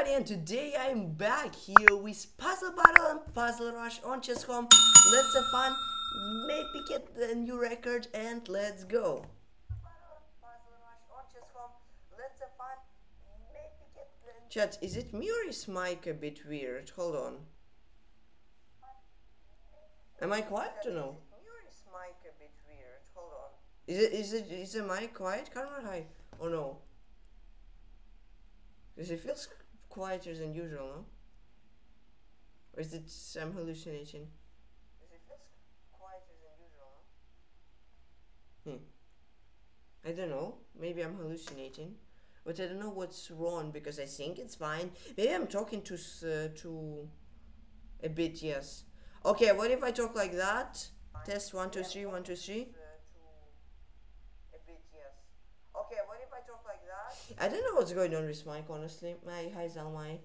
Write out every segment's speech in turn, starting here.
everybody and today I'm back here with Puzzle Battle and Puzzle Rush on Chess.com. Let's have fun, maybe get the new record and let's go. Chat, is it me or is mic a bit weird? Hold on. Am I quiet or no? Is it is it is the mic quiet, Karma? Hi. Or no? Because it feels quieter than usual, no? Or is it some hallucination? It quieter than usual, no? Hmm. I don't know. Maybe I'm hallucinating. But I don't know what's wrong because I think it's fine. Maybe I'm talking to uh, to a bit, yes. Okay, what if I talk like that? Test one, two, three, one, two, three. I don't know what's going on with mic, honestly. My hi Zalmai.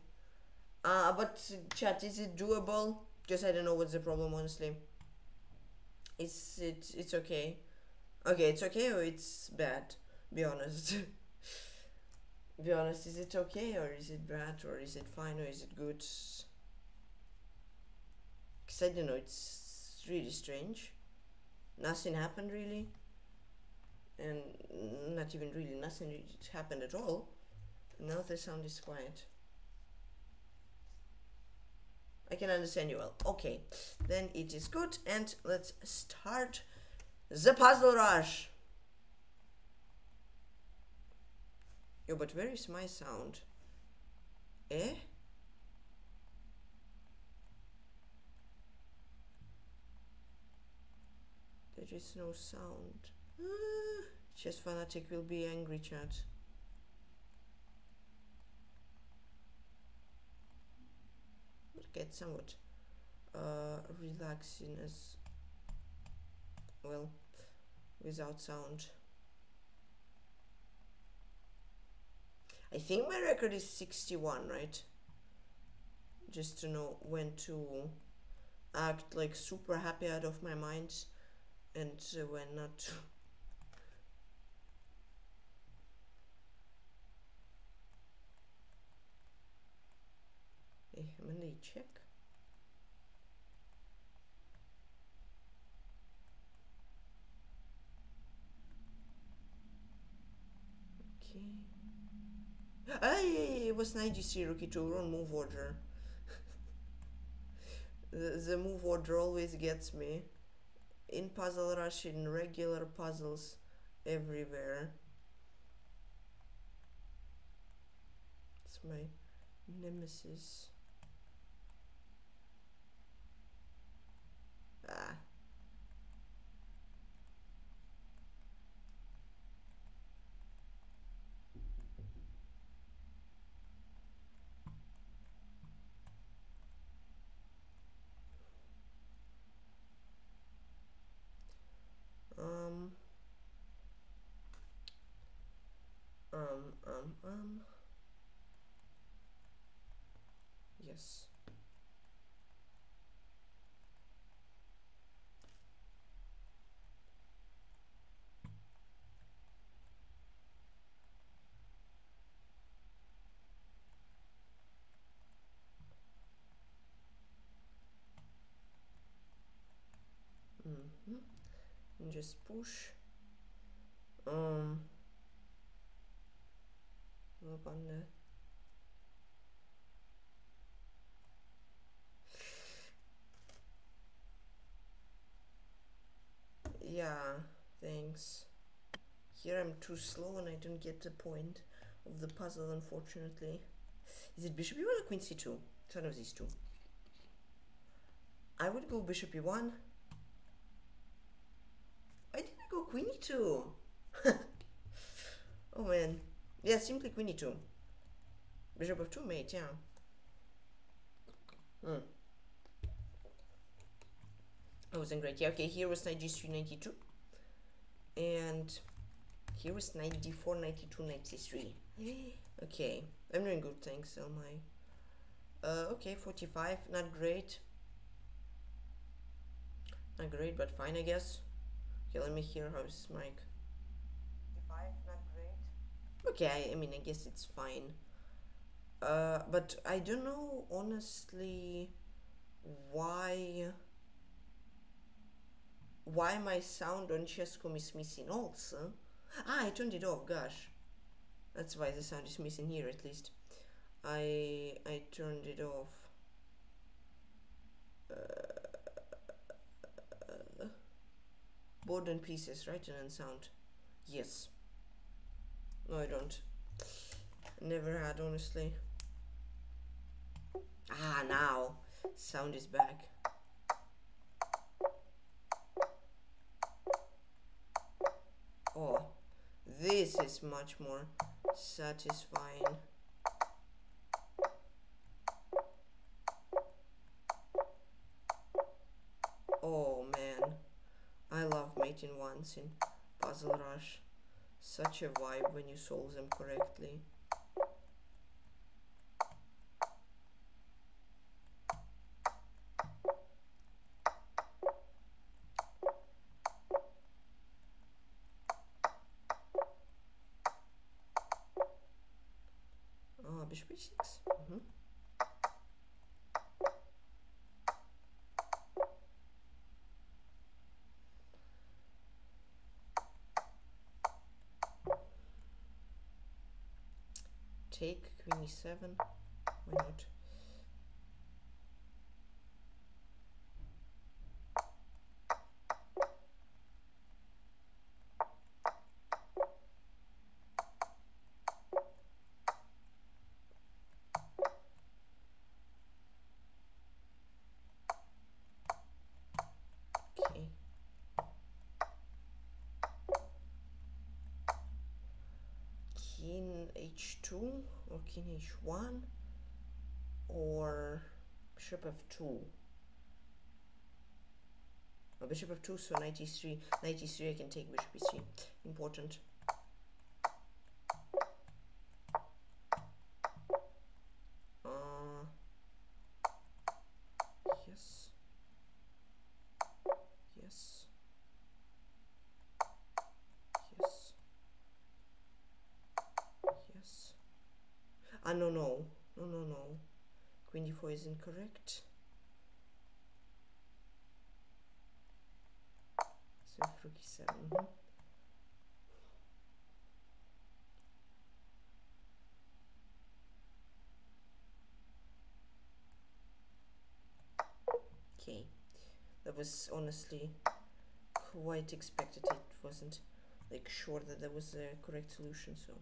Uh, but chat, is it doable? Just I don't know what's the problem, honestly. Is it? It's okay. Okay, it's okay or it's bad. Be honest. Be honest. Is it okay or is it bad or is it fine or is it good? Cause I don't know. It's really strange. Nothing happened really and not even really nothing happened at all. Now the sound is quiet. I can understand you well. Okay. Then it is good and let's start the puzzle rush. Yo but where is my sound? Eh? There is no sound Chess fanatic will be angry, chat. Get somewhat uh, relaxing as well without sound. I think my record is 61, right? Just to know when to act like super happy out of my mind and uh, when not to. Gonna check. Okay. Yeah, it was 93 Rookie 2 wrong move order. the, the move order always gets me. In Puzzle Rush, in regular puzzles, everywhere. It's my nemesis. Um, um, um, um, yes. And just push. Um look on the yeah thanks. Here I'm too slow and I don't get the point of the puzzle unfortunately. Is it bishop e1 or queen c2 it's one of these two. I would go bishop e1 go queen e2. oh man. Yeah, simply queen e2. Bishop of 2 mate, yeah. Hmm. That wasn't great. Yeah, okay, here was knight g3, 92. And here was knight d4, 92, 93. okay, I'm doing good, thanks, oh my. Uh, okay, 45, not great. Not great, but fine, I guess. Okay, let me hear how's mic. Five. Okay, I, I mean, I guess it's fine. Uh, but I don't know honestly why why my sound on Chess.com is missing also. Ah, I turned it off, gosh. That's why the sound is missing here at least. I I turned it off. Uh, board and pieces, right? And sound. Yes. No, I don't. Never had, honestly. Ah, now. Sound is back. Oh, this is much more satisfying. Oh man, I love in Puzzle Rush. Such a vibe when you solve them correctly. Ah, bishop e6. Mhm. Take queen e7. Why not? Okay. King h2 or king h1 or bishop f2. Oh, bishop f2, so knight e3. Knight e3, I can take bishop e3. Important. Uh, yes. Yes. Yes. Yes. Ah, no, no. No, no, no. Queen d4 is incorrect. So rook e7. mhm. Okay. That was honestly quite expected. It wasn't like sure that there was a correct solution, so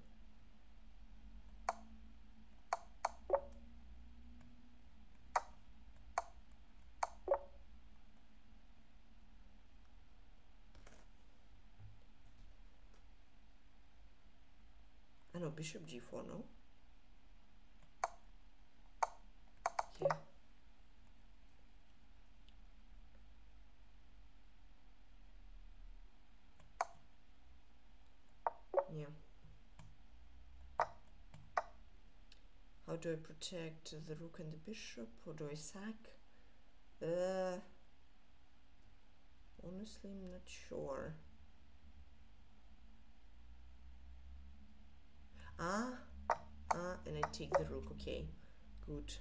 bishop g4, no? Yeah. Yeah. How do I protect the rook and the bishop? Or do I sack? Uh, honestly, I'm not sure. Ah, ah, and I take the rook. Okay, good.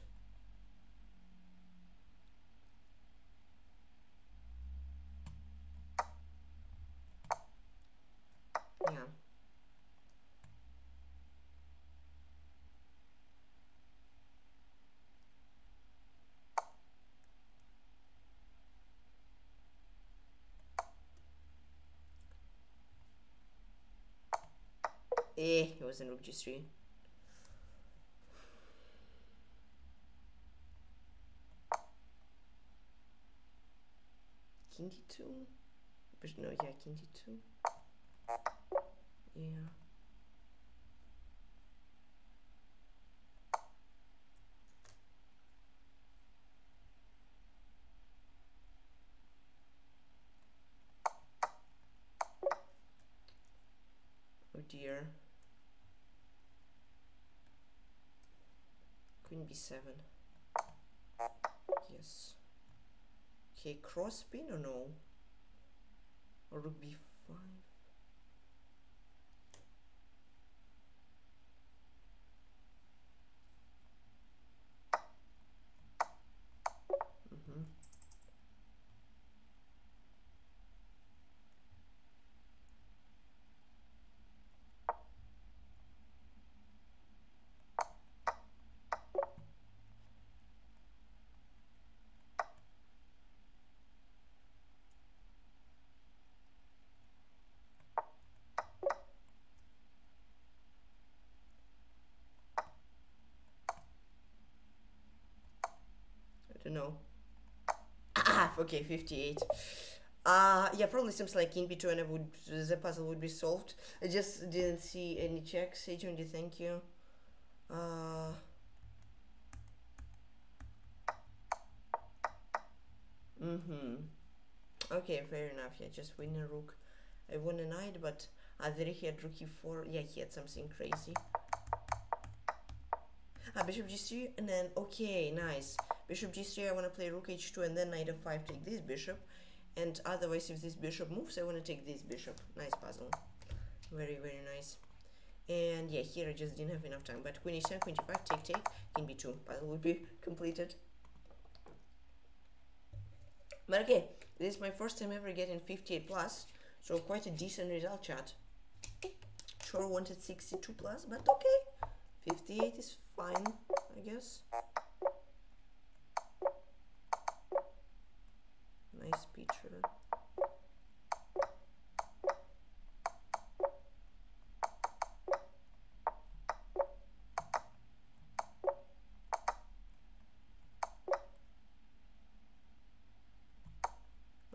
Yeah. Eh, it was in rook g3. King d2? But no, yeah, king d2. Yeah. Oh dear. Queen b7. Yes. Okay, cross pin or no? Rook b5? Okay, 58. Uh, yeah, probably seems like in between I would the puzzle would be solved. I just didn't see any checks. Agent, thank you. Uh, mm-hmm. Okay, fair enough. Yeah, just win a rook. I won a knight, but either he had rook e4. Yeah, he had something crazy. Ah, bishop g3, and then, okay, nice. Bishop g3, I want to play rook h2, and then knight f5, take this bishop. And otherwise, if this bishop moves, I want to take this bishop. Nice puzzle. Very, very nice. And yeah, here I just didn't have enough time. But queen h7, queen g5, take, take, king b2. Puzzle would be completed. But okay, this is my first time ever getting 58 plus. So quite a decent result, chat. Sure wanted 62 plus, but okay. 58 is fine, I guess. Nice picture.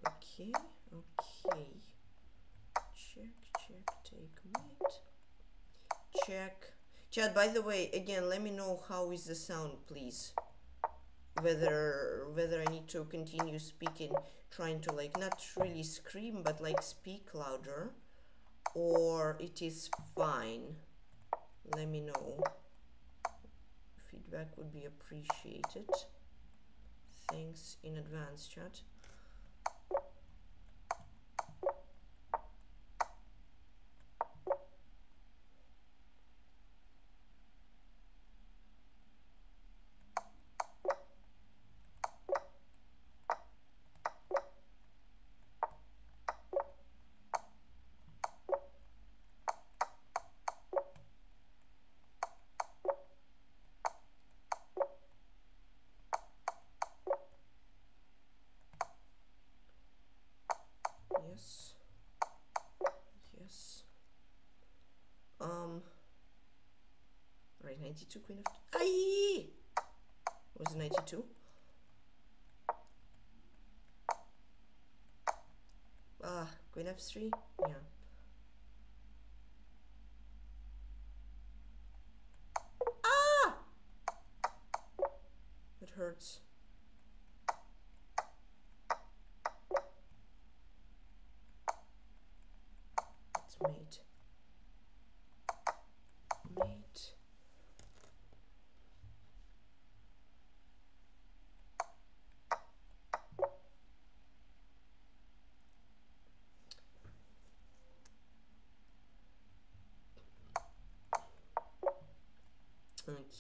Okay, okay. Check, check, take mate. Check. Chad, by the way, again, let me know how is the sound, please. Whether whether I need to continue speaking, trying to like not really scream, but like speak louder, or it is fine. Let me know. Feedback would be appreciated. Thanks in advance, chat. Yes. Yes. Um. Right, 92, queen of... Aye! Was it 92? Ah, queen f3? Yeah. Ah! It hurts. It's mate. Mate.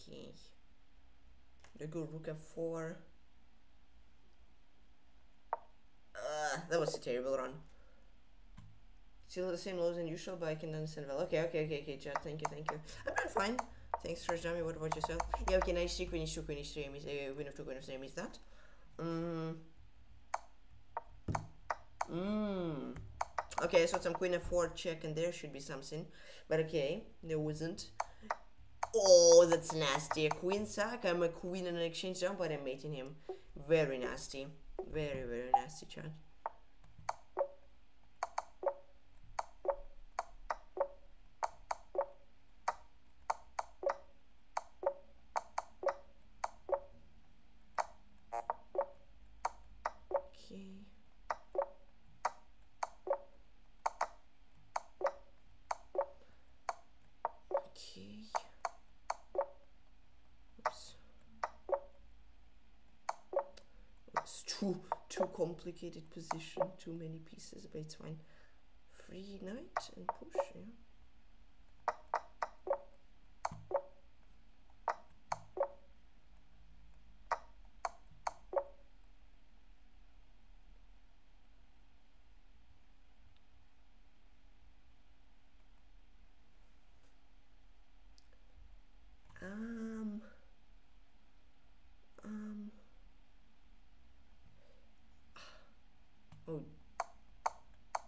Okay. The go rook f4. Uh, that was a terrible run. Still the same lows as usual, but I can understand well. Okay, okay, okay, okay, chat. Thank you, thank you. I'm fine. Thanks for Jamie. What about yourself? Yeah, okay, nice. Queen h2, queen h3. I uh, queen of 2, queen of 3. I that. Mm. Mm. Okay, saw some queen f4 check, and there should be something. But okay, there wasn't. Oh, that's nasty. A queen sack. I'm a queen in an exchange jump, but I'm mating him. Very nasty. Very, very nasty, chat. Okay. Okay. Oops. It's too too complicated position, too many pieces, but it's fine. Free knight and push, yeah. Um. Um. Oh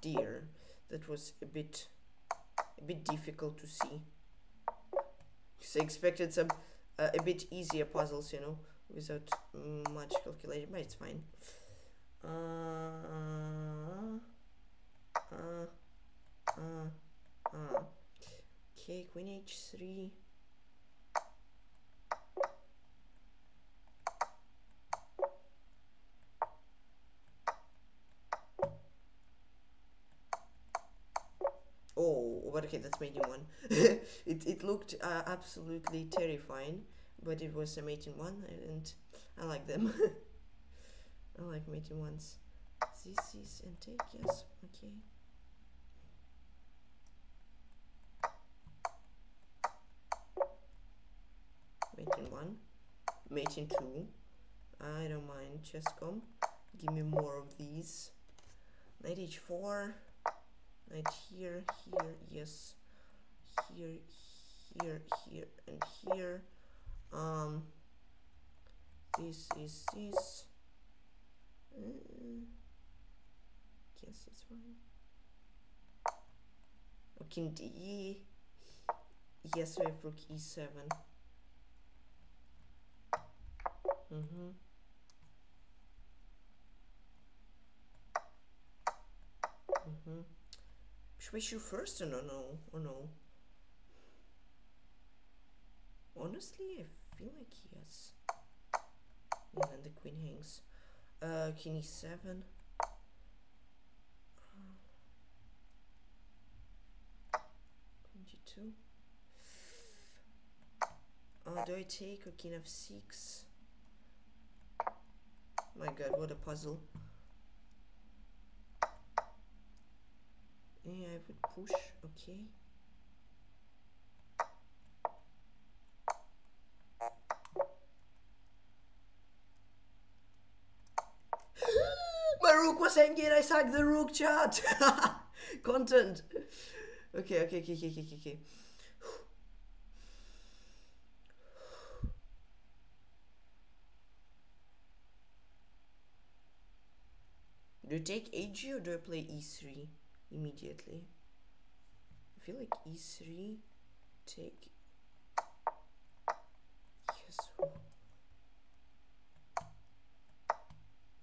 dear, that was a bit, a bit difficult to see. Because I expected some uh, a bit easier puzzles, you know, without much calculation, but it's fine. Uh, uh, uh, uh. Okay, queen h3. Oh, but okay, that's mating one. it, it looked uh, absolutely terrifying, but it was a mating one, and I like them. I like mating ones. This is and take, yes, okay. Mating one, mating two. I don't mind, come. Give me more of these. Knight h4 knight here, here, yes, here, here, here, and here. Um, this is this. Uh, guess it's fine. Okay, D. Yes, we have rook e7. Mm-hmm. Mm-hmm. Should we shoot first or no? No, or no? Honestly, I feel like yes. And the queen hangs. Uh, king e7. Queen g2. Uh, do I take a king f6? My god, what a puzzle. Yeah, I would push, okay. My rook was hanging, I sacked the rook chat! Content! Okay, okay, okay, okay, okay, okay. Do you take AG or do I play E3? Immediately. I feel like e3 take yes.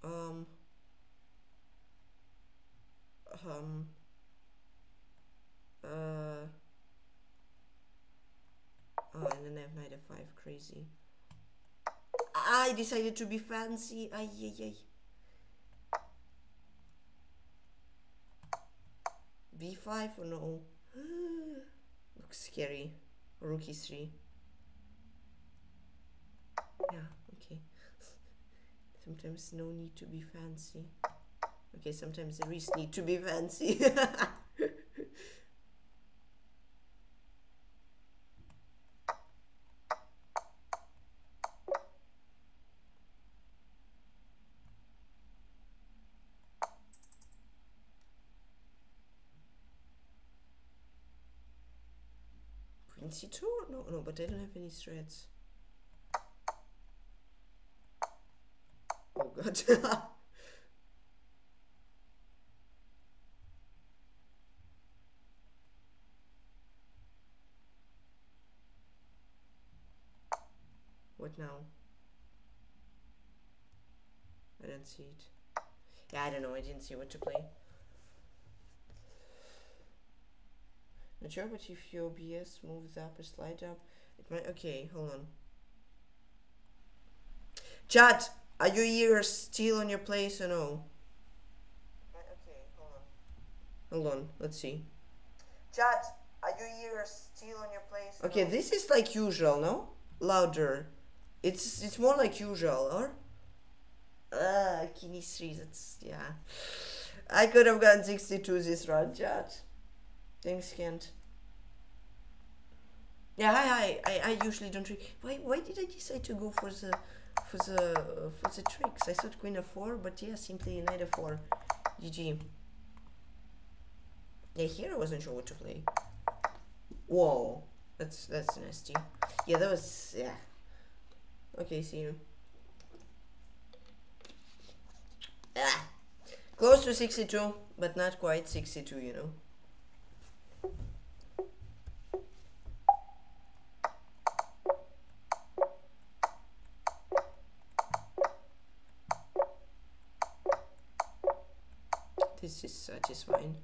Um. Um. Uh. Oh and then I have knight f5 crazy. I decided to be fancy. Ay ay ay b5 or no? Looks scary. Rook e3. Yeah, okay. Sometimes no need to be fancy. Okay, sometimes is need to be fancy. c2? No, no, but they don't have any threads. Oh god. what now? I don't see it. Yeah, I don't know. I didn't see what to play. Not sure, but if your OBS moves up or slide up, it might. Okay, hold on. Chat, are your ears still on your place or no? Okay, hold on. Hold on, let's see. Chat, are your ears still on your place? Okay, no? this is like usual, no? Louder. It's it's more like usual, or? Ah, Kini 3, that's, yeah. I could have gotten 62 this round, chat. Thanks, Kent. Yeah, I, I, I usually don't. Why, why did I decide to go for the, for the, for the tricks? I thought queen f4, but yeah, simply knight f4. GG. Yeah, here I wasn't sure what to play. Whoa, that's that's nasty. Yeah, that was yeah. Okay, see you. Ah, close to 62, but not quite 62, you know. This is satisfying.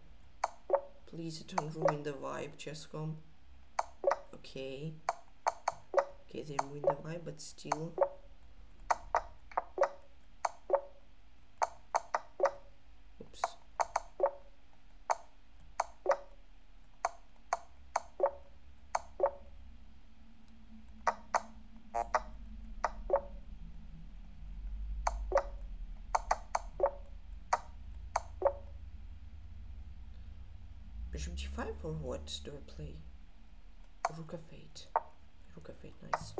Please don't ruin the vibe, Chess.com. Okay. Okay, they ruined the vibe, but still. Bishop g5 or what do I play? Rook f8. Rook f8, nice.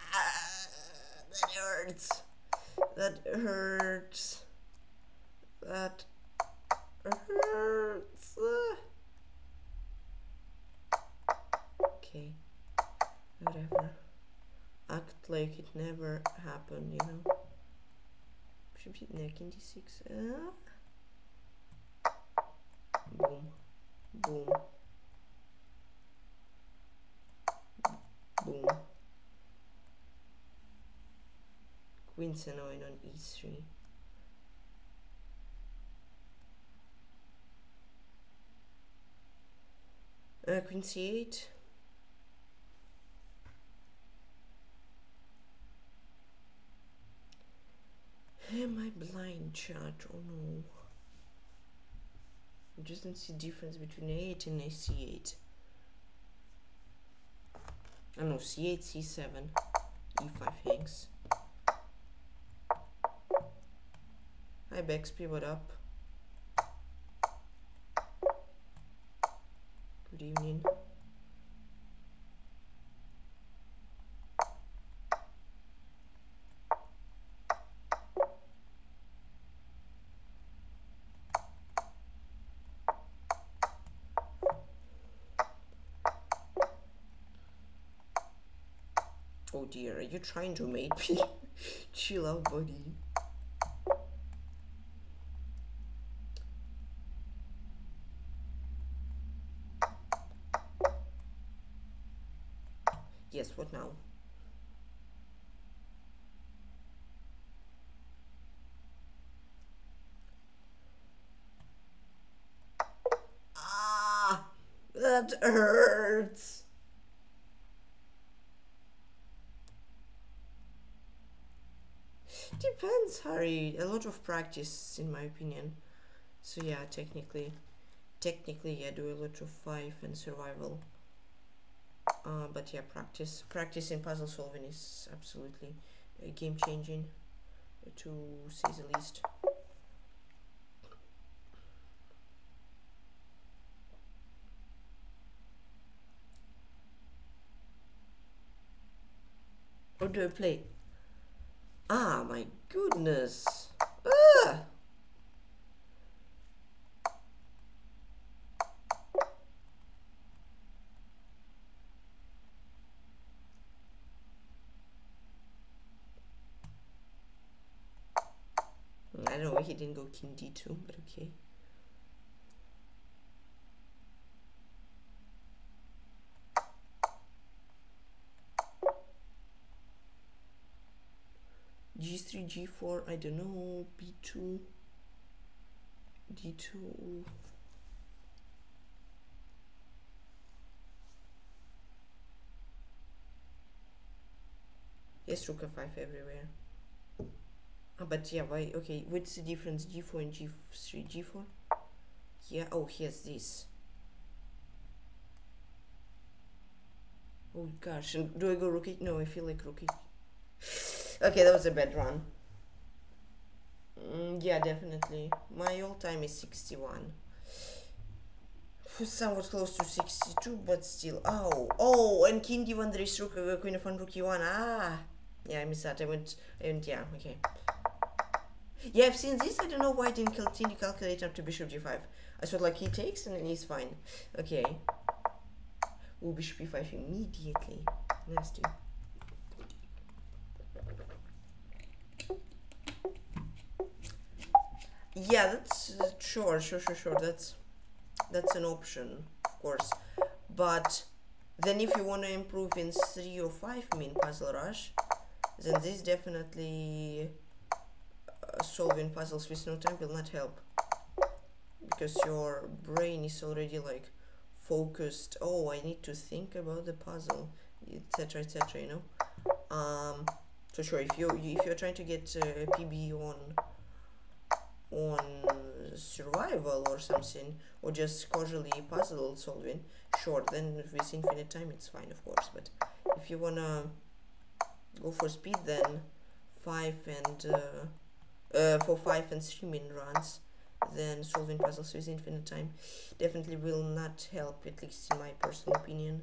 Ah, that hurts. That hurts. That hurts. Okay, whatever. Act like it you know. Neck in d6. Uh. Boom. Boom. Boom. Queen c9 on e3. Uh, queen c8. Am I blind, chat? Oh no. I just don't see difference between a8 and a c8. I know c8, c7, e5 hangs. Hi Bexby, what up? Good evening. Dear, are you trying to mate me? Chill out, buddy. Yes, what now? Ah, that hurts. Depends, Harry. A lot of practice, in my opinion. So yeah, technically, technically, yeah, do a lot of five and survival. Uh, but yeah, practice, practice in puzzle solving is absolutely uh, game changing, to say the least. What do I play? Ah, my goodness. Ah! I don't know why he didn't go king d2, but okay. G3 g4 i don't know b2 d2 yes rook f5 everywhere. Ah, but yeah why okay what's the difference g4 and g3 g4 yeah oh here's this. Oh gosh and do i go rook 8 no i feel like rook 8 okay that was a bad run. Mm, yeah definitely. My all time is 61 somewhat close to 62 but still oh oh and king d1 there is rook uh, queen of 1 rook e1 ah. Yeah i missed that. I went and yeah okay. Yeah i've seen this i don't know why i didn't continue calculate up to bishop g5 i thought like he takes and then he's fine. Okay. Ooh, bishop e5 immediately. Nasty yeah that's uh, sure sure sure sure. That's that's an option of course. But then if you want to improve in 3 or 5 min puzzle rush then this definitely uh, solving puzzles with no time will not help. Because your brain is already like focused oh i need to think about the puzzle etc etc you know? Um so sure if you if you're trying to get uh, pb on on survival or something or just casually puzzle solving. Sure then with infinite time it's fine of course but if you wanna go for speed then five and uh, uh, for five and three min runs then solving puzzles with infinite time definitely will not help at least in my personal opinion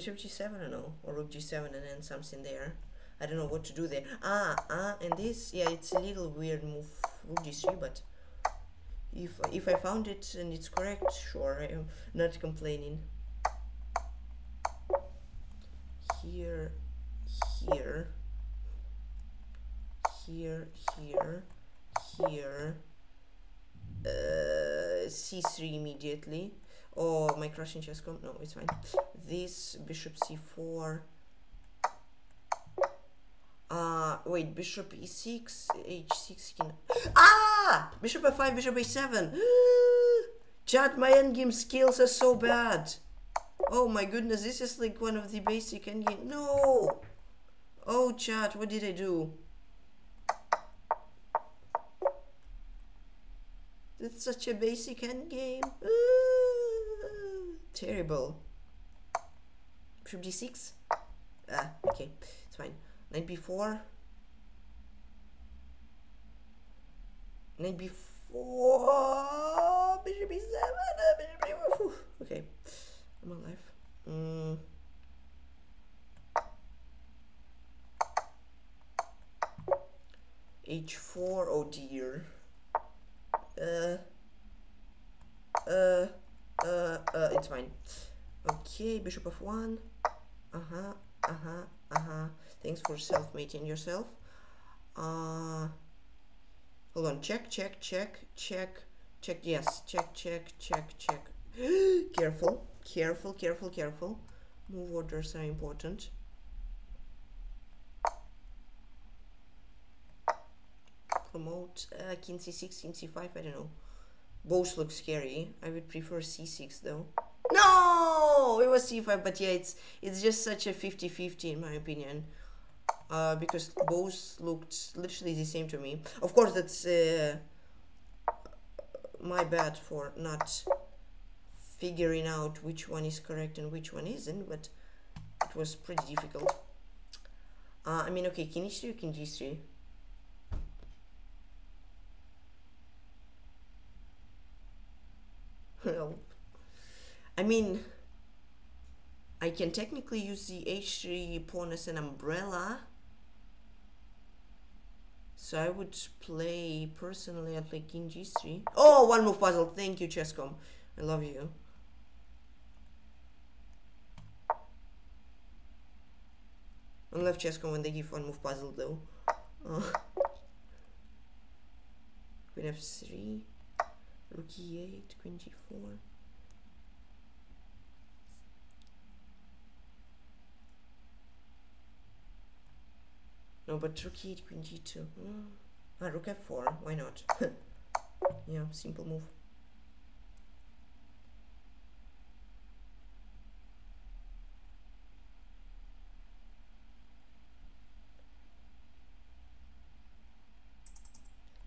bishop g7 I know or rook g7 and then something there. I don't know what to do there. Ah ah and this yeah it's a little weird move rook g3 but if if I found it and it's correct sure I am not complaining. Here here here here here uh, c3 immediately Oh, my crushing chess comp. No, it's fine. This bishop c4. Uh, wait, bishop e6, h6 can... Ah! Bishop f5, bishop a7. Chat, my endgame skills are so bad. Oh my goodness, this is like one of the basic endgame... No! Oh, chat, what did I do? That's such a basic endgame. Terrible. Bishop d6? Ah, okay, it's fine. Knight b4. Knight b4. Bishop b7. Bishop b4. Okay, I'm alive. Mm. H4, oh dear. Uh, uh, uh, uh, it's fine. Okay, bishop of one. Uh-huh, uh-huh, uh-huh. Thanks for self-mating yourself. Uh, hold on, check, check, check, check, check, yes, check, check, check, check. careful, careful, careful, careful. Move orders are important. Promote uh, king c6, king c5, I don't know. Both look scary. I would prefer c6 though. No! It was c5, but yeah, it's it's just such a 50-50 in my opinion. Uh, because both looked literally the same to me. Of course, that's uh, my bad for not figuring out which one is correct and which one isn't, but it was pretty difficult. Uh, I mean, okay, king e3 king g3? well, I mean, I can technically use the h3 pawn as an umbrella. So I would play personally at like king g3. Oh, one move puzzle. Thank you, Chess.com. I love you. I love Chess.com when they give one move puzzle though. Uh, queen f3. Rook e8, queen g4. No, but rook e8, queen g2. Mm. Ah, rook f4, why not? yeah, simple move.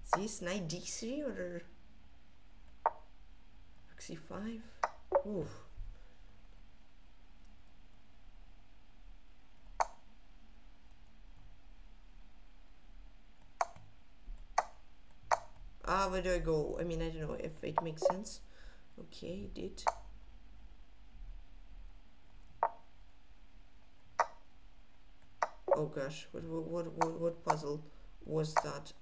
Is this knight d3 or rook c5. Ooh. Where do I go? I mean, I don't know if it makes sense. Okay, it did. Oh gosh, what, what, what, what puzzle was that?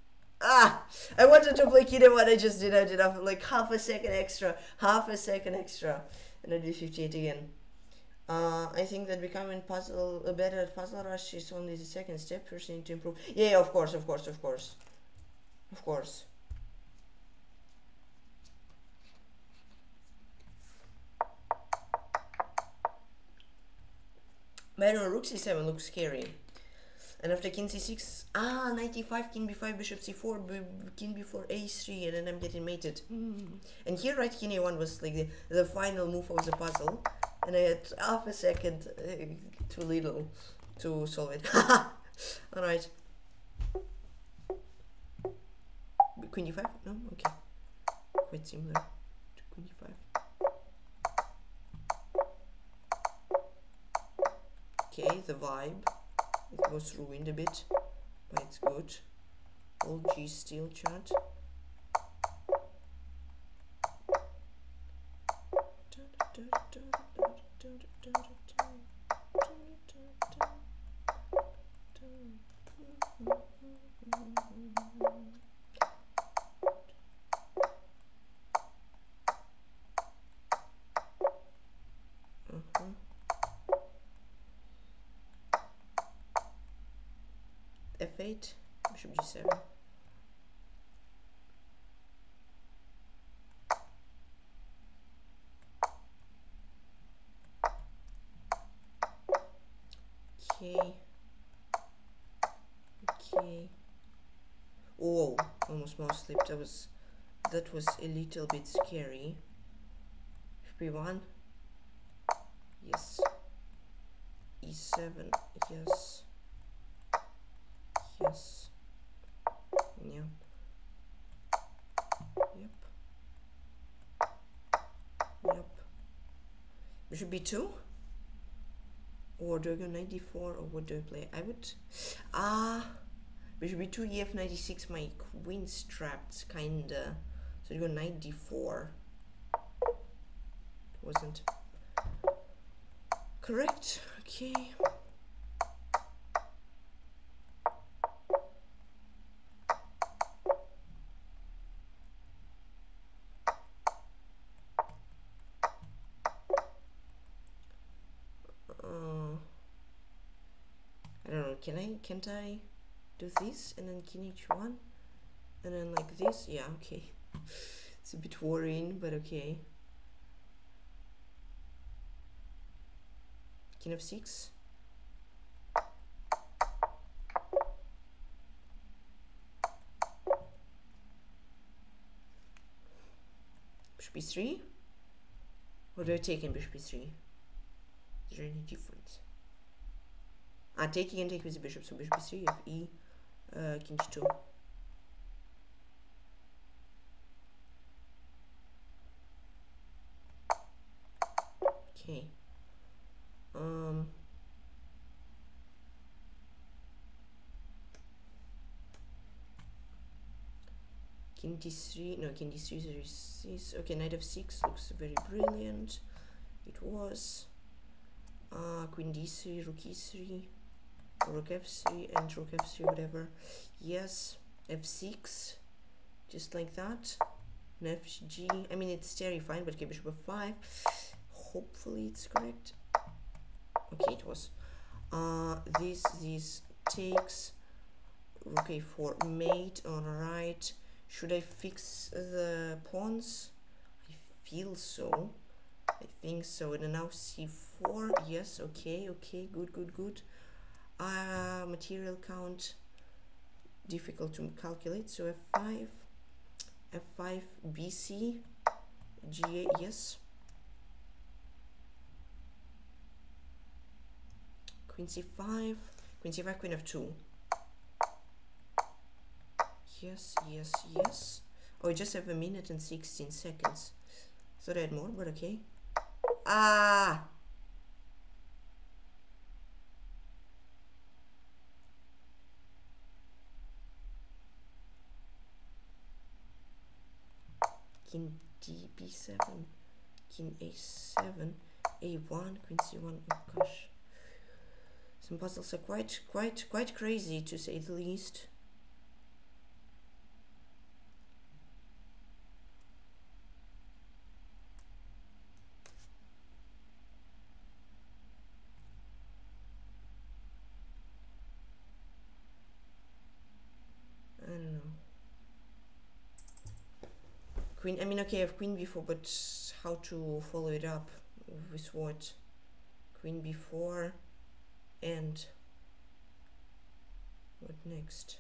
Ah! I wanted to play Kid what I just did. I did have like half a second extra. Half a second extra. And I did 58 again. Uh, I think that becoming puzzle uh, better at puzzle rush is only the second step. First, you to improve. Yeah, of course, of course, of course. Of course. Baron rook c7 looks scary. And after king c6, ah, 95, king b5, bishop c4, b king b4, a3, and then I'm getting mated. Mm. And here, right, king a1 was like the, the final move of the puzzle. And I had half a second uh, too little to solve it. Alright. Queen d5? No? Okay. Quite similar to queen d5. Okay, the vibe. It was ruined a bit, but it's good. Old G steel chat. F8, bishop g7. Okay. Okay. Oh, almost mouse slipped. That was that was a little bit scary. b1. Yes. e7. Yes. Yes. Yeah. Yep. Yep. Bishop b2? Or do I go 94 or what do I play? I would... Ah! Bishop b2, ef 96, my queen's trapped, kinda. So you go 94. Wasn't. Correct. Okay. Can I, can't I do this and then king h1 and then like this? Yeah, okay. It's a bit worrying, but okay. King of 6 Bishop b3? Or do I take in bishop b3? Is there any difference? Ah, taking and take with the bishop. So bishop b3, f e, uh, king g2. Okay. Um. King d3, no, king d3, 6. Okay, knight f6 looks very brilliant. It was. Uh, queen d3, rook e3 rook f3 and rook f3 whatever. Yes f6 just like that. And fg i mean it's terrifying but bishop f5 hopefully it's correct. Okay it was. Uh this this takes rook a4 mate all right should i fix the pawns? I feel so. I think so. And now c4 yes okay okay good good good uh, material count difficult to calculate. So f5 f5 bc ga yes. Queen c5 queen c5 queen f2 yes yes yes. Oh I just have a minute and 16 seconds. Thought I had more but okay. Ah king d b7 king a7 a1 queen c1 oh gosh. Some puzzles are quite quite quite crazy to say the least Queen, I mean, okay, I have queen before, but how to follow it up with what? Queen before and what next?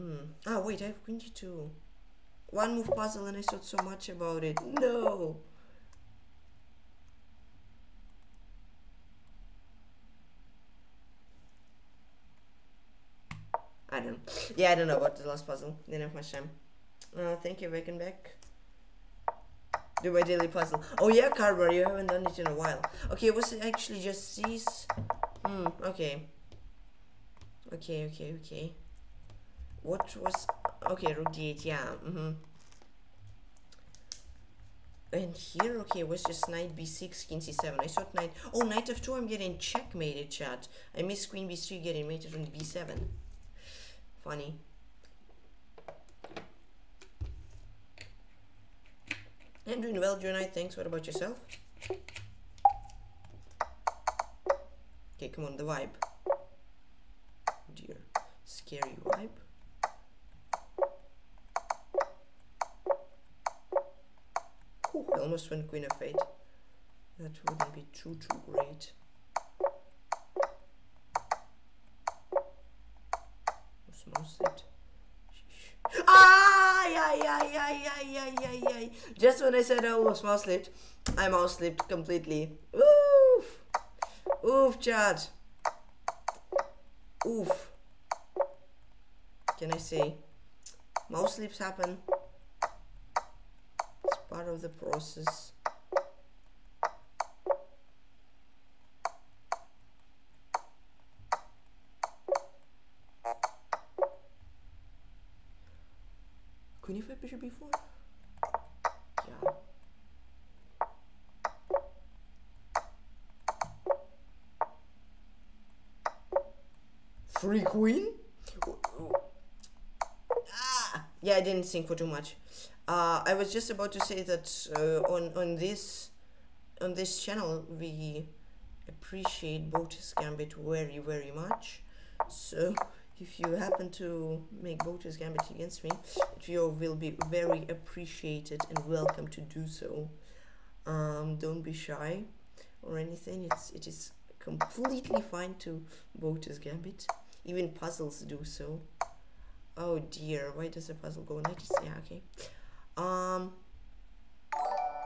Mm. Ah, wait, I have queen g2. One move puzzle and I thought so much about it. No! I don't. Yeah, I don't know about the last puzzle. Didn't have much time. Uh, thank you, back. Do my daily puzzle. Oh yeah, Carver, you haven't done it in a while. Okay, was it actually just these? Hmm, okay. Okay, okay, okay. What was... Okay, rook d8, yeah. Mm -hmm. And here, okay, it was just knight b6, king c7. I thought knight... Oh, knight f2, I'm getting checkmated, chat. I missed queen b3 getting mated on b7. Funny. I'm doing well, Junai. Thanks. What about yourself? Okay, come on, the vibe. Dear, scary vibe. Ooh, I almost went Queen of Fate. That wouldn't be too, too great. What's most it? Ay, ay, ay, ay, ay, ay, ay. Just when I said I almost mouse slipped, I mouse slipped completely. Oof. Oof, Chad. Oof. Can I say? Mouse slips happen. It's part of the process. F bishop b4? Yeah. Free queen? Ah! Yeah, I didn't think for too much. Uh, I was just about to say that uh, on on this on this channel we appreciate Botez Gambit very very much. So if you happen to make Botez Gambit against me, you will be very appreciated and welcome to do so. Um, don't be shy or anything. It's it is completely fine to Botez Gambit. Even puzzles do so. Oh dear, why does the puzzle go 90? Yeah, okay. Um,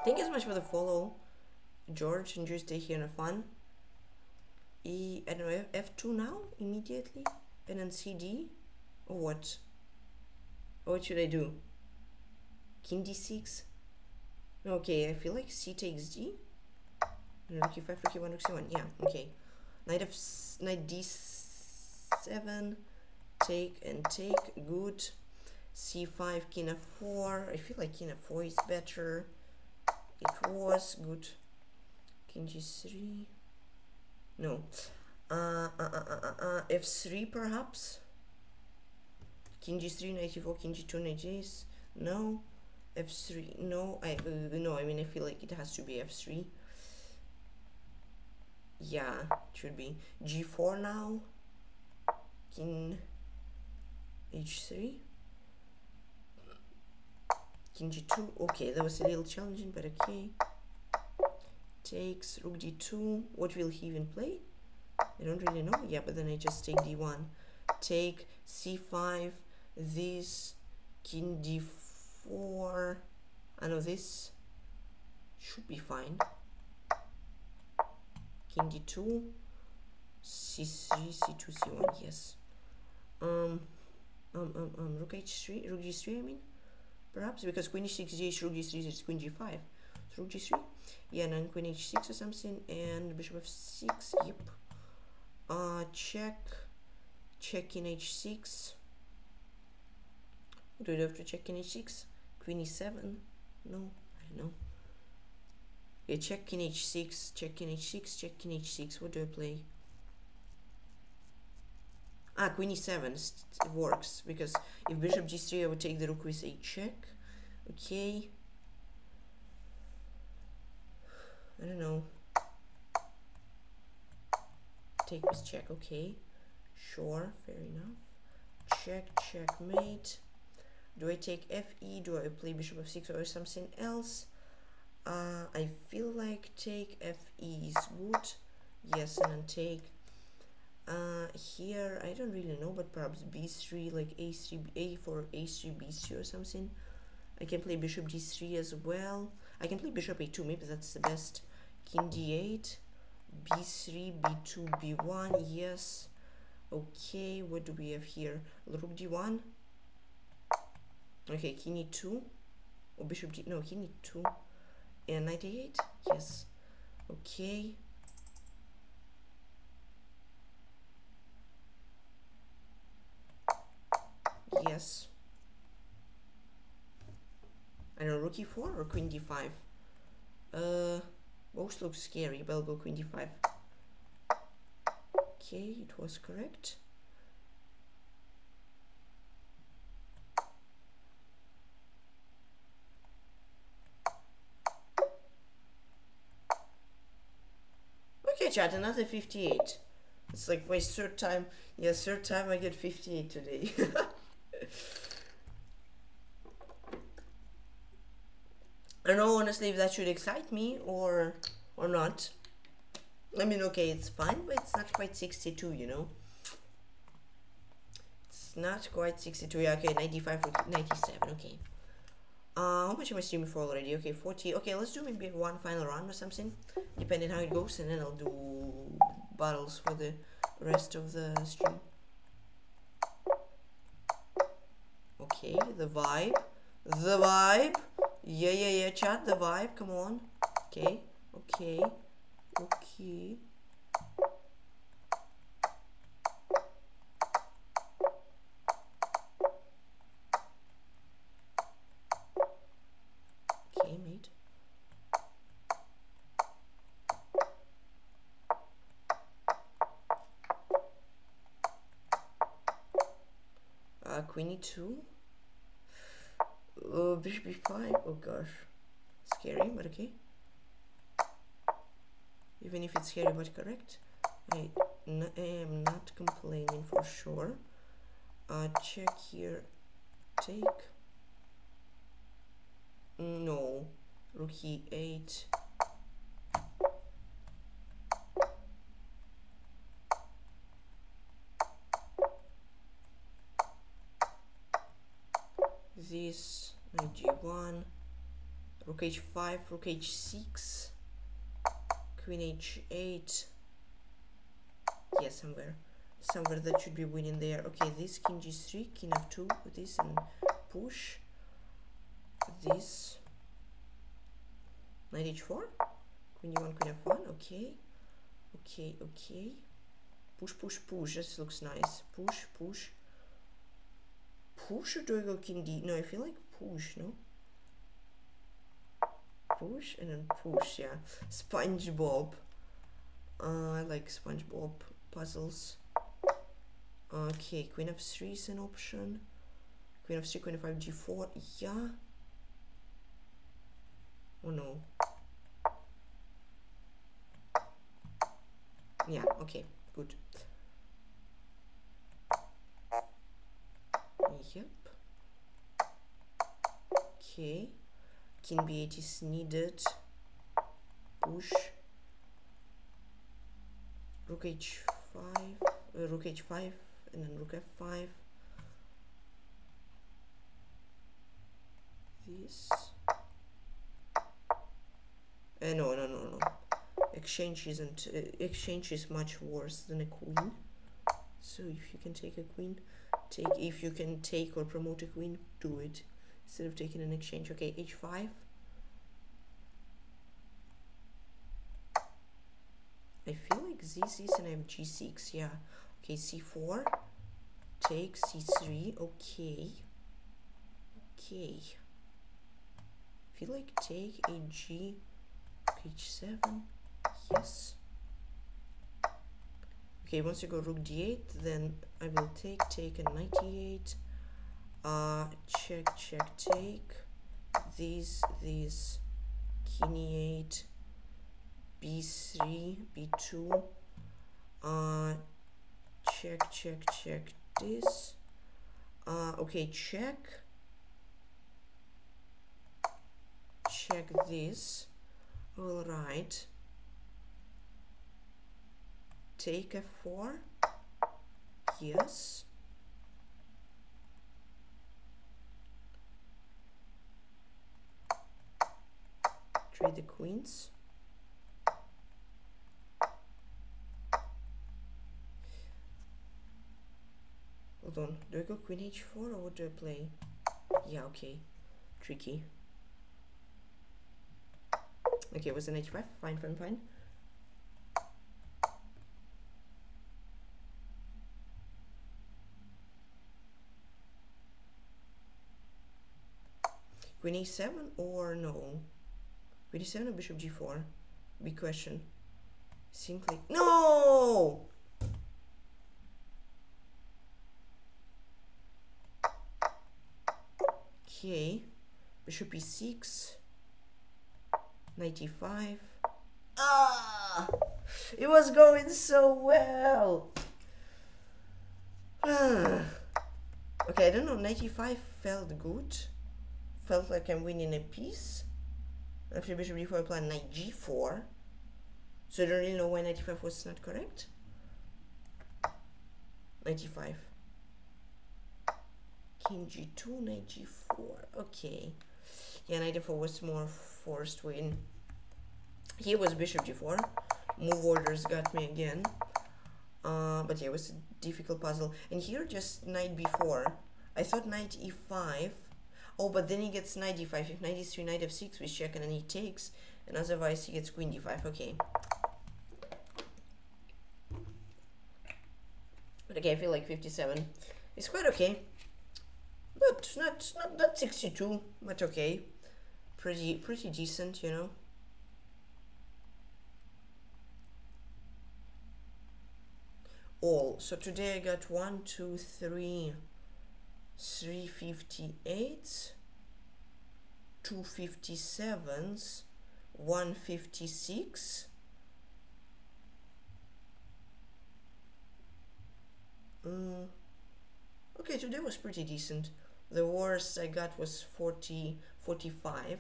thank you so much for the follow, George. Enjoy stay here and fun. E, I don't know, F2 now, immediately? And then CD or what? What should I do? King d6? Okay, I feel like c takes d. Rook e5, rook e1, rook c1. Yeah, okay. Knight of knight d7. Take and take. Good. c5, king f4. I feel like king f4 is better. It was good. King g3. No. Uh, uh, uh, f3 perhaps? King g3 knight e4 king g2 knight g no. F3 no i no i mean i feel like it has to be f3 yeah it should be. G4 now. King h3 king g2 okay that was a little challenging but okay. Takes rook d2 what will he even play I don't really know yeah but then I just take d1 take c5 this king d4 I know this should be fine. King d2 c3 c2 c1 yes. Um um um, um rook h3 rook g3 I mean? Perhaps because queen h6 g rook g3 is queen g5 so rook g3 yeah and then queen h6 or something and bishop f6 yep uh, check check in h6 do you have to check in h6 queen e7 no I don't know. Yeah check in h6 check in h6 check in h6 what do I play? Ah queen e7 it works because if bishop g3 I would take the rook with a check. Okay. I don't know take this check okay? Sure fair enough. Check checkmate. Do I take fe do I play bishop f6 or something else? Uh, I feel like take fe is good. Yes and then take uh, here I don't really know but perhaps b3 like a3 a4 a3 b3 or something. I can play bishop d3 as well. I can play bishop a2 maybe that's the best. King d8 b3 b2 b1 yes. Okay what do we have here? Rook d1 okay king e2 or bishop d no king e2 and 98 yes. Okay. Yes. I don't know rook e4 or queen d5 uh both look scary. But I'll go queen d5 okay it was correct. Okay chat another 58 it's like my third time. Yeah third time I get 58 today I don't know honestly if that should excite me or or not. I mean, okay, it's fine, but it's not quite 62, you know. It's not quite 62. Yeah, okay, 95, 97, okay. Uh, how much am I streaming for already? Okay, 40. Okay, let's do maybe one final round or something, depending how it goes, and then I'll do battles for the rest of the stream. Okay, the vibe. The vibe. Yeah, yeah, yeah, chat, the vibe, come on. Okay, okay, okay. Okay, mate. Uh, queen e2. Oh, bishop b5. Oh gosh. Scary, but okay. Even if it's scary but correct. I am not complaining for sure. Uh, check here. Take. No. Rook e8. This knight g1 rook h5 rook h6 queen h8 yeah somewhere. Somewhere that should be winning there. Okay this king g3 king f2 this and push. This. Knight h4 queen e1 queen f1 okay. Okay okay. Push push push. This looks nice. Push push. Push or do I go king d? No I feel like push, no? Push and then push, yeah. SpongeBob. Uh, I like SpongeBob puzzles. Okay, queen f3 is an option. Queen f3, queen f5, g4, yeah. Oh no. Yeah, okay, good. Yep okay king b8 is needed. Push. Rook h5 uh, rook h5 and then rook f5 this. Uh, no no no no. Exchange isn't uh, exchange is much worse than a queen. So if you can take a queen take if you can take or promote a queen do it instead of taking an exchange. Okay, h5. I feel like this is and I have g6, yeah. Okay, c4. Take c3, okay. Okay. feel like take a g, h7, yes. Okay, once you go rook d8, then I will take, take a 98 uh, check, check, take these, these, kineate, b3, b2, uh, check, check, check this, uh, okay, check, check this, all right, take a 4 yes. Trade the queens. Hold on, do I go queen h4 or what do I play? Yeah, okay. Tricky. Okay, it was an h5. Fine, fine, fine. Queen e7 or no? Queen e7 or bishop g4? Big question. Simply no. Okay, bishop e6, 95. Ah, it was going so well. Okay, I don't know, 95 felt good. Felt like I'm winning a piece. After bishop d4, I knight g4. So I don't really know why 95 was not correct. 95 king g2 knight g4 okay. Yeah knight f4 was more forced win. Here was bishop g4 move orders got me again. Uh, but yeah it was a difficult puzzle. And here just knight b4 I thought knight e5 oh but then he gets knight d5 if knight e3 knight f6 we check and then he takes. And otherwise he gets queen d5 okay. But okay I feel like 57 is quite okay. But not not not 62 but okay. Pretty pretty decent you know. All. So today I got one two three 358 257s 156 mm. okay today was pretty decent the worst I got was 40 45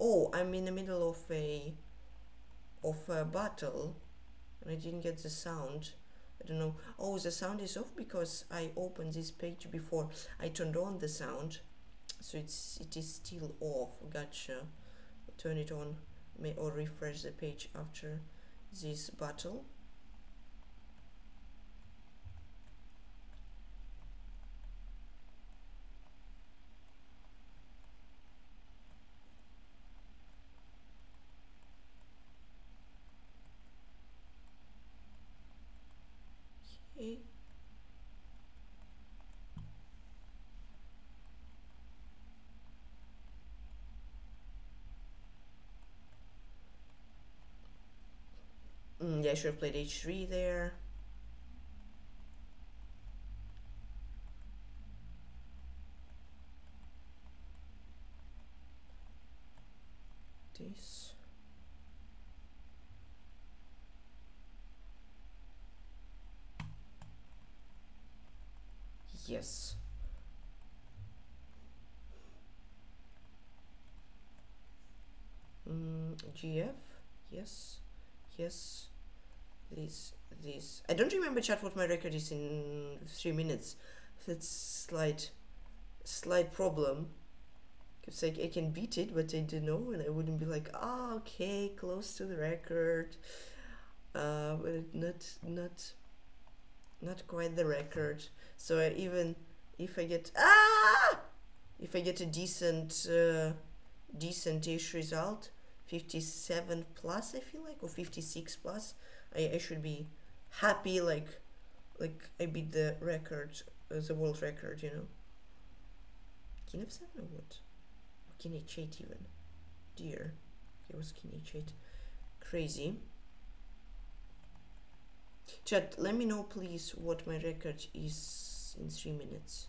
oh I'm in the middle of a of a battle and I didn't get the sound I don't know. Oh the sound is off because I opened this page before I turned on the sound. So it's it is still off. Gotcha. Turn it on. May or refresh the page after this battle Okay. I should have played h3 there. This. Yes. Mm, GF. Yes. Yes. This. This. I don't remember chat what my record is in three minutes. That's slight, slight problem. Cause like I can beat it, but I don't know, and I wouldn't be like, ah, oh, okay, close to the record. Uh, but not, not, not quite the record. So I even if I get ah, if I get a decent, uh, decent-ish result, 57 plus, I feel like, or 56 plus, I, I should be happy. Like, like I beat the record, uh, the world record, you know. King of seven or what? Or king h8 even. Dear, it was king h8. Crazy. Chat, let me know please what my record is in three minutes.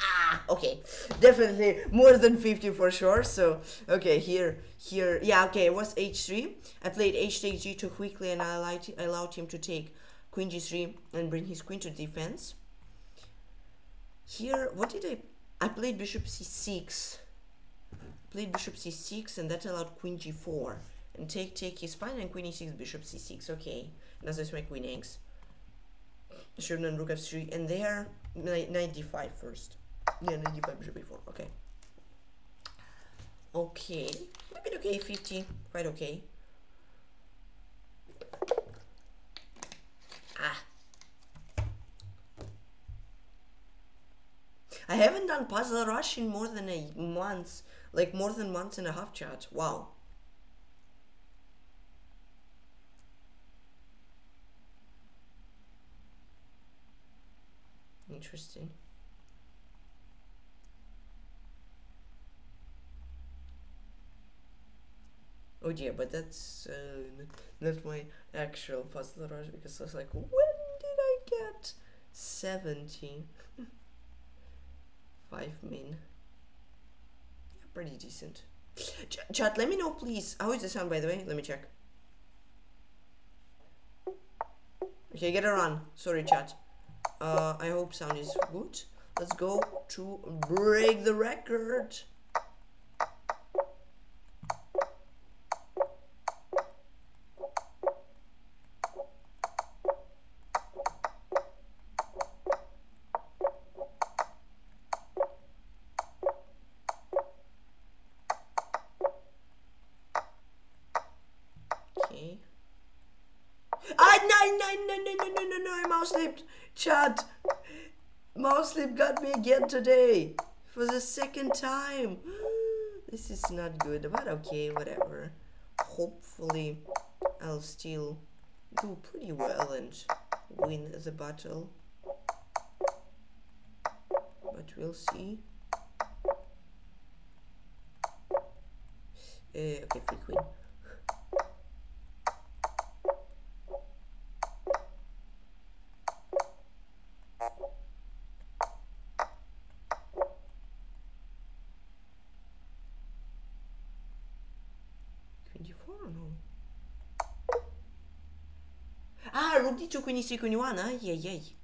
Ah, okay, definitely more than 50 for sure. So, okay, here, here, yeah, okay, it was h3. I played h takes g2 quickly and I allowed, I allowed him to take queen g3 and bring his queen to defense. Here, what did I, I played bishop c6. Played bishop c6 and that allowed queen g4. And take, take his spine and queen e6, bishop c6. Okay. Now this my queen hangs. Should and rook f3. And there, knight d5 first. D5, bishop a4. Okay. Okay. Maybe okay, 50. Quite okay. Ah. I haven't done Puzzle Rush in more than a month. Like more than month and a half chat. Wow. Interesting. Oh yeah, but that's uh, not my actual puzzle rush because I was like, when did I get 70? Five min. Yeah, pretty decent. Ch chat, let me know please. How is the sound by the way? Let me check. Okay, get a run. Sorry chat. Uh, I hope sound is good. Let's go to break the record. Chad, mouse slip got me again today for the second time. This is not good, but okay, whatever. Hopefully, I'll still do pretty well and win the battle. But we'll see. Uh, okay, free queen. To quindi sì, quindi one, ay, ay, ay.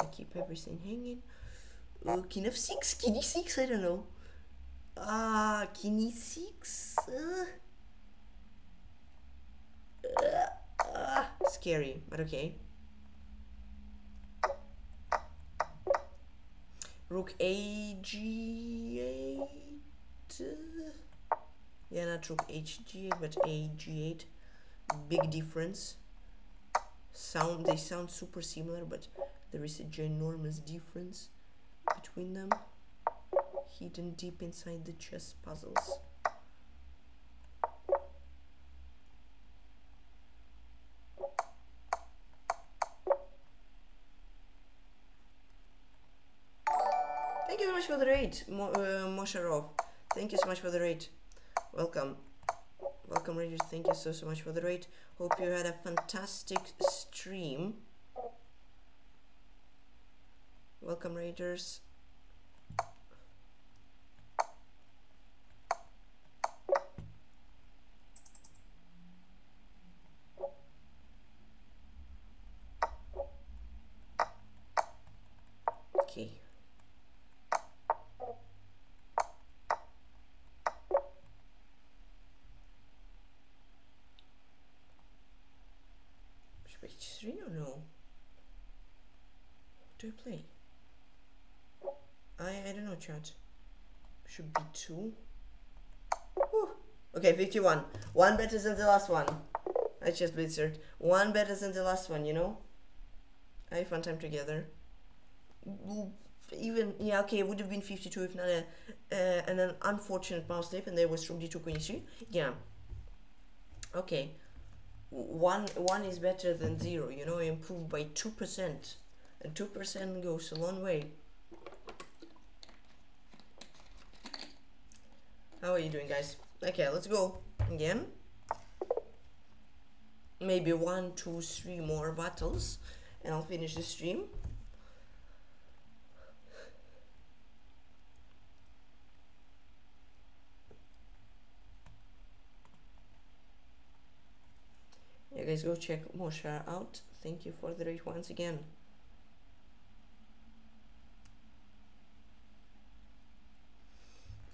I keep everything hanging. Uh, king of six, king e6, I don't know. Ah, uh, king e6. Uh, uh, scary, but okay. Rook a g8. Yeah, not rook h g8, but a g8 big difference sound they sound super similar but there is a ginormous difference between them hidden deep inside the chess puzzles Thank you so much for the raid, Mo uh, Mosharov. Thank you so much for the raid. Welcome. Welcome Raiders, thank you so so much for the raid. Hope you had a fantastic stream. Welcome Raiders. chat. Should be two. Okay, 51. One better than the last one. I just blizzard. One better than the last one, you know? I had fun time together. Even, yeah, okay, it would have been 52 if not a, uh, an unfortunate mouse slip and there was from d2 queen e3. Yeah. Okay. One, one is better than zero, you know, improved by 2%. And 2% goes a long way. How are you doing, guys? Okay, let's go again. Maybe one, two, three more battles, and I'll finish the stream. Yeah, guys, go check Moshe out. Thank you for the rate once again.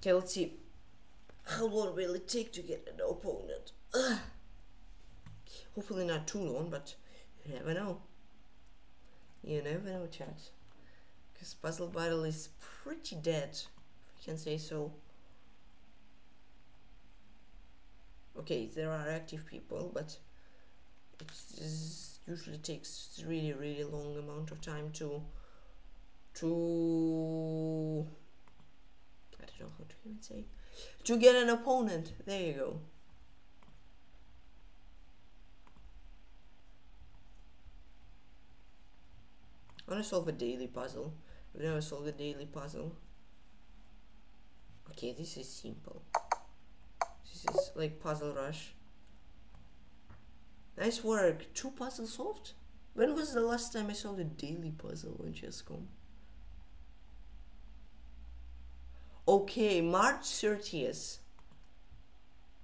Okay, let's see. How long will it take to get an opponent? Ugh. Hopefully not too long, but you never know. You never know, chat. Because Puzzle Battle is pretty dead, if can say so. Okay, there are active people, but it usually takes really, really long amount of time to to Say to get an opponent. There you go. I want to solve a daily puzzle. I've never solved a daily puzzle. Okay, this is simple. This is like Puzzle Rush. Nice work. Two puzzles solved? When was the last time I solved a daily puzzle on Chess.com? Okay, March 30th.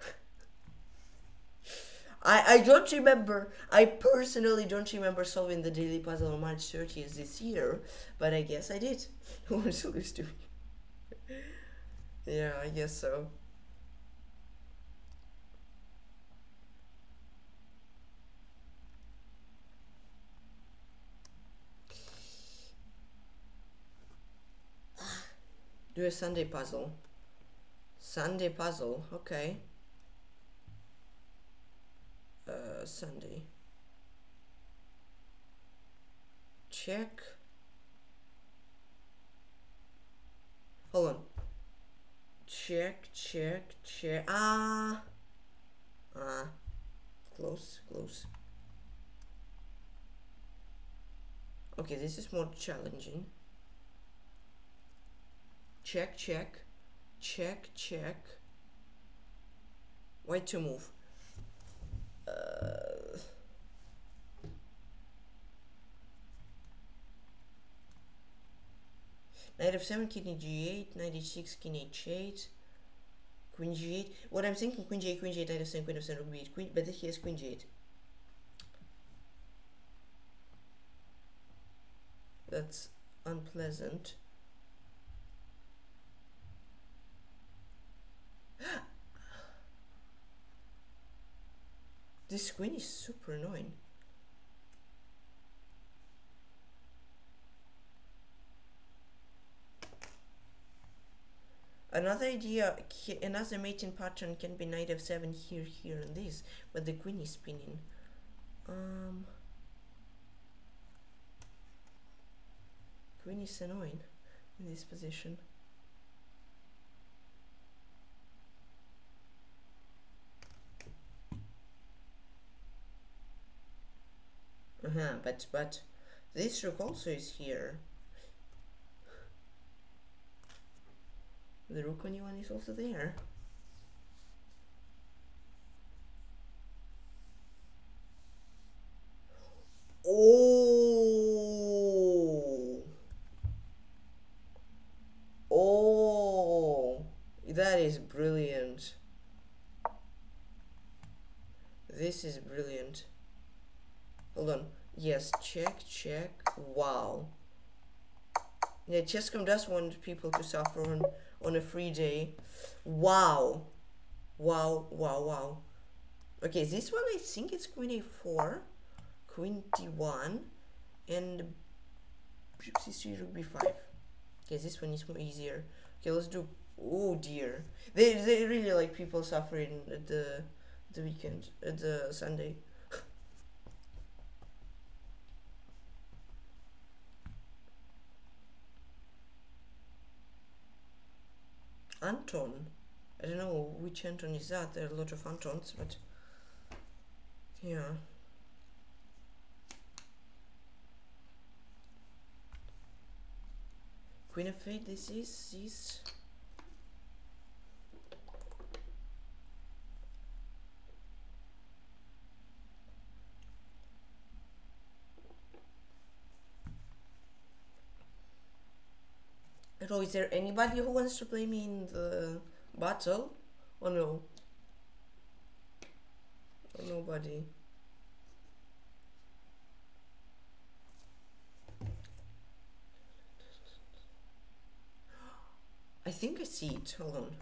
I, I don't remember, I personally don't remember solving the daily puzzle on March 30th this year, but I guess I did. Who was supposed to Yeah, I guess so. Do a Sunday puzzle. Sunday puzzle, okay. Uh, Sunday. Check. Hold on. Check, check, check. Ah. Ah. Close, close. Okay, this is more challenging check, check, check, check. Wait to move. Uh, knight f7, king g8, knight h6, king h8, queen g8. What I'm thinking, queen g8, queen g8, knight f7, queen f7, rook b8, queen, but he has queen g8. That's unpleasant. This queen is super annoying. Another idea, another mating pattern can be knight f7 here, here, and this, but the queen is spinning. Um, queen is annoying in this position. Uh -huh, but but this rook also is here. The rook on e1 is also there. Oh. Oh. That is brilliant. This is brilliant. Hold on. Yes, check, check. Wow. Yeah, Chess.com does want people to suffer on, on a free day. Wow. Wow, wow, wow. Okay, this one I think it's queen a4, queen d1, and rook c3, rook b5. Okay, this one is more easier. Okay, let's do. Oh dear, they they really like people suffering at the the weekend at the Sunday. Anton. I don't know which Anton is that. There are a lot of Antons, but yeah. Queen of Fate, this is this. So is there anybody who wants to play me in the battle? Or no? Nobody? I think I see it. Hold on.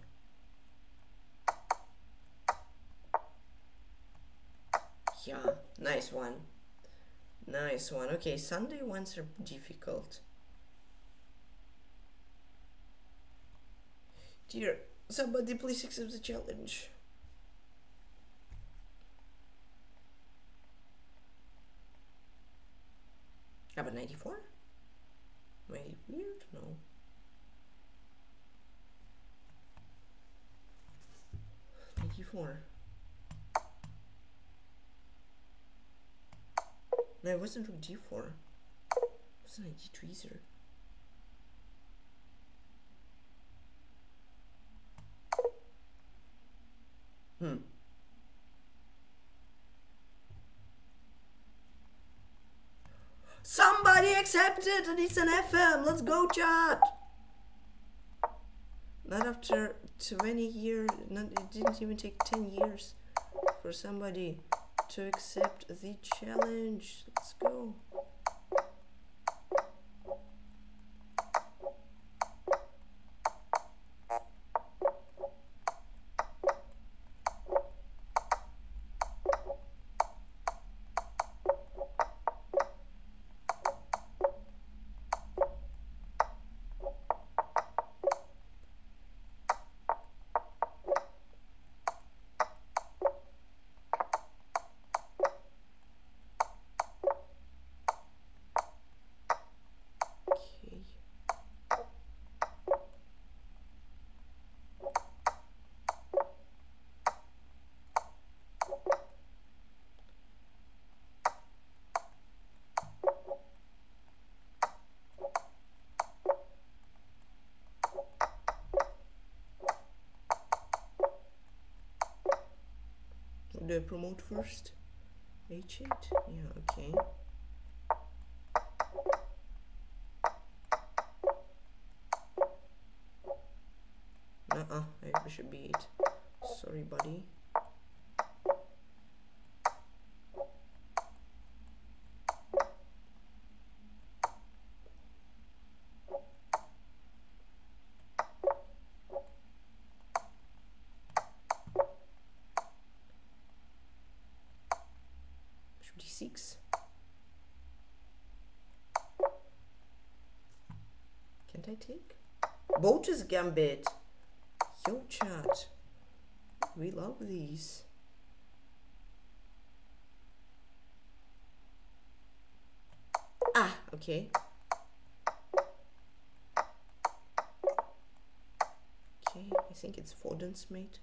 Yeah, nice one. Nice one. Okay, Sunday ones are difficult. Dear, somebody please accept the challenge. How about 94? Am I weird? No. Ninety-four. No, it wasn't rook d4. It wasn't knight d2 either. Hmm. Somebody accepted and it's an FM. Let's go, chat. Not after 20 years, not, it didn't even take 10 years for somebody to accept the challenge. Let's go. Okay. I promote first? H8? Yeah, okay. Uh-uh, I should be it. Sorry, buddy. Should be six. Can't I take? Botez Gambit. Yo, chat. We love these. Ah, okay. Okay, I think it's Boden's mate.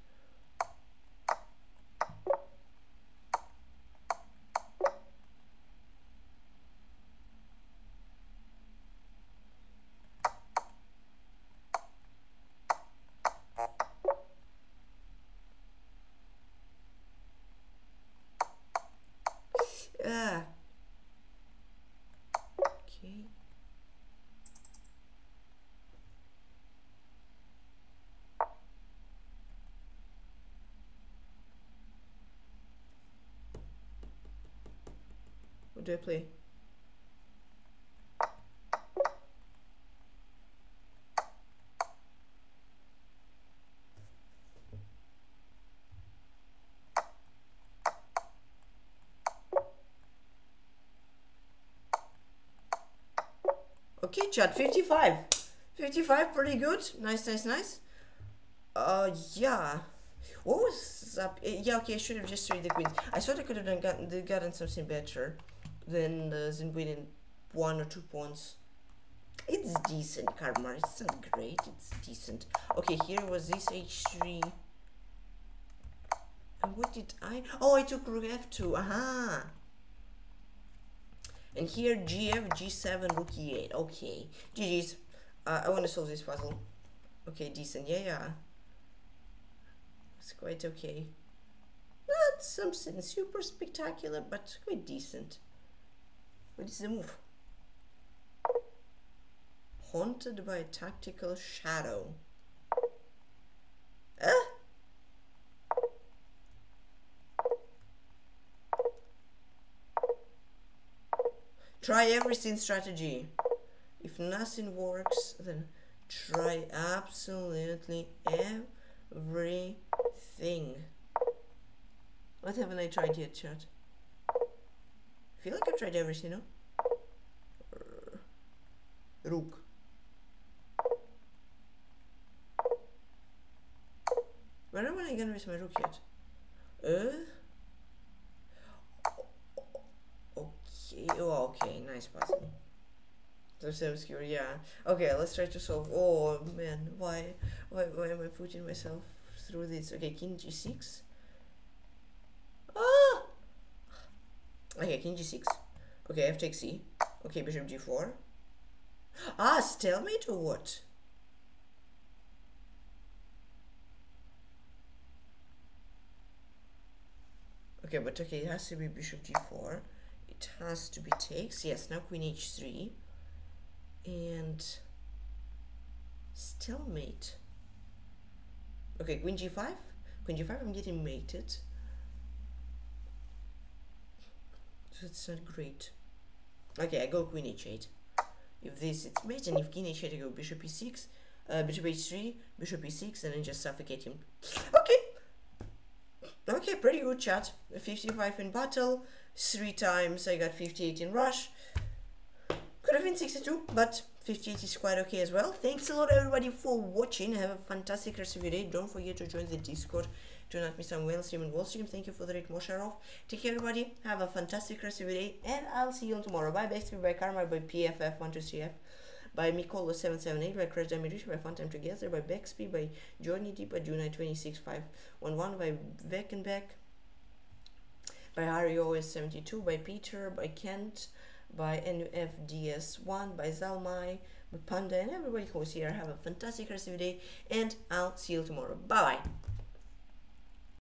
Ah. Okay. What do play? Okay, chat, 55. 55, pretty good. Nice, nice, nice. Uh, yeah. What was up? eh, Yeah, okay, I should have just read the queen. I thought I could have done gotten, gotten something better than uh, than winning one or two points. It's decent, Karma. It's not great. It's decent. Okay, here was this h3. And what did I? Oh, I took rook f2. Aha. And here gf, g7, rook e8. Okay. GG's. Uh, I want to solve this puzzle. Okay, decent. Yeah, yeah. It's quite okay. Not something super spectacular, but quite decent. What is the move? Haunted by a tactical shadow. Ah! Try everything strategy. If nothing works, then try absolutely everything. What haven't I tried yet, chat? I feel like I've tried everything, no? Rook. Where am I gonna miss my rook yet? Uh? Okay, oh, okay, nice puzzle. That's obscure, yeah. Okay, let's try to solve. Oh man, why, why, why am I putting myself through this? Okay, king g6. Ah! Okay, king g6. Okay, f takes c. Okay, bishop g4. Ah, stalemate or what? Okay, but okay, it has to be bishop g4. It has to be takes. Yes, now queen h3. And stalemate. Okay, queen g5. Queen g5, I'm getting mated. It's not great. Okay, I go queen h8. If this it's mate, and if king h8, I go bishop e6, uh, bishop h3, bishop e6, and then just suffocate him. Okay. Okay, pretty good chat. 55 in battle, three times I got 58 in rush. Could have been 62, but 58 is quite okay as well. Thanks a lot everybody for watching. Have a fantastic rest of your day. Don't forget to join the Discord. Do not miss on Whale Stream and Wall Stream. Thank you for the rate Mosharov. Take care everybody. Have a fantastic rest of your day. And I'll see you on tomorrow. Bye Backstreet by Karma by PFF123F by Mikolo778 by Crash Damage by Fun Time Together by Bexby by Johnny D by Junai26511 by Beck and Beck by REOS72 by Peter by Kent by NUFDS1 by Zalmai by Panda and everybody who's here have a fantastic rest of day and I'll see you tomorrow bye bye